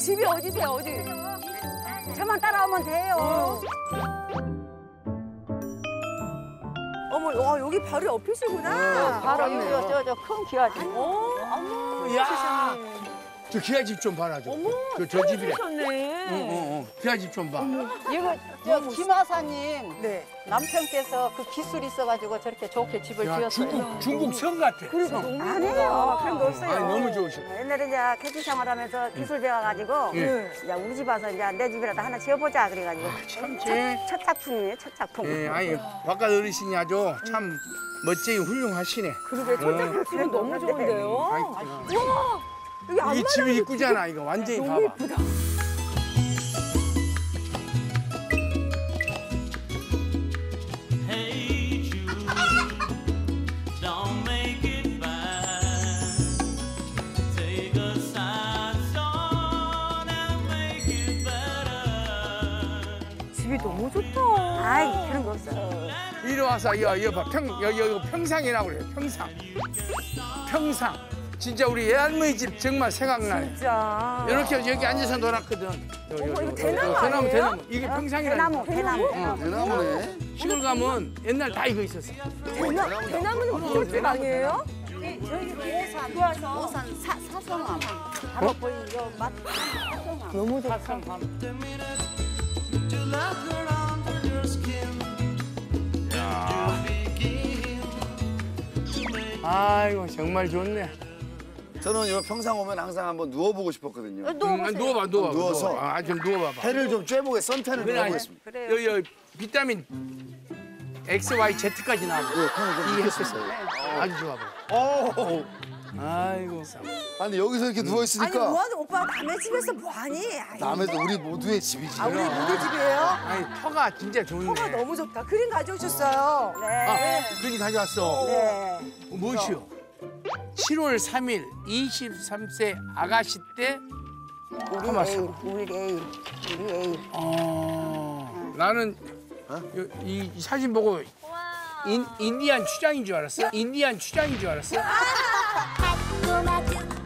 집이 어디세요, 어디? 저만 따라오면 돼요. 어머, 와, 여기 바로 옆이시구나. 바로 여기가 저저큰 기와집. 어, 야, 저 기아 집 좀 봐라 저. 저, 저 집이래. 하셨네. 어, 어, 어. 기아 집 좀 봐. 이거 저 김하사님 네. 남편께서 그 기술이 있어가지고 저렇게 좋게 집을 야, 지었어요. 중국 중국 성 같아. 성. 아니에요. 그런 거 없어요. 아니 너무 좋으셔. 옛날에 이제 캐치 생활하면서 기술 배워가지고 예. 이제 우리 집 와서 이제 내 집이라도 하나 지어보자 그래가지고 참 첫, 제. 첫 작품이에요 첫 작품. 예, 아니 바깥 어르신이 아주 참 멋지게 훌륭하시네. 그러게, 첫째 집은 너무 좋은데요. 아이고. 우와, 여기 집이 이쁘잖아 이거 완전히 너무 봐봐. 예쁘다. Hey Jude, don't make it bad. Take a sad song and make it better. 집이 너무 좋다. 아이 그런 거 없어. 이리 와서 이거 이거 봐. 평 여기 여기 평상이라고 그래요. 평상. 평상. 진짜 우리 애할머니 집 정말 생각나네. 진짜. 이렇게 여기 앉아서 놀았거든. 요, 요, 어머, 이거 대나무 요, 대나무 아니에요? 대나무. 이게 평상이라니까. 대나무 대나무. 어. 대나무네. 시골 가면 옛날 다 이거 있었어. 대나, 대나무는 무슨 집 아니에요? 오산 사 사성함. 바로 보이죠 맛. 너무 좋다. To love her under your skin. 아이고 정말 좋네. 저는 요 평상 오면 항상 한번 누워보고 싶었거든요. 음, 누워봐, 누워봐. 누워서. 누워봐. 아, 좀 누워봐봐. 해를 좀 쬐보게 선탠을 좀 그래, 아니, 해보겠습니다. 그래요. 여기, 여기 비타민 X, Y, Z까지 나와. 예, 그럼 좀이 눕겠습니다. 아주 좋아 보여. 오. 아이고. 아니 여기서 이렇게 누워 아니, 있으니까 뭐하는 오빠 남의 집에서 뭐하니? 아이, 남의 우리 모두의 집이지. 아, 우리 우리 집이에요? 아니, 터가 진짜 좋네. 터가 너무 좋다. 그림 가져오셨어요. 아, 그림 가져왔어. 네. 무엇이요? 7월 3일 23세 아가씨 때 우리 애이, 우리 애이, 우리 애이. 아, 어, 나는 어? 요- 이, 이 사진 보고 인, 인디안 추장인 줄 알았어? 인디안 추장인 줄 알았어? 아!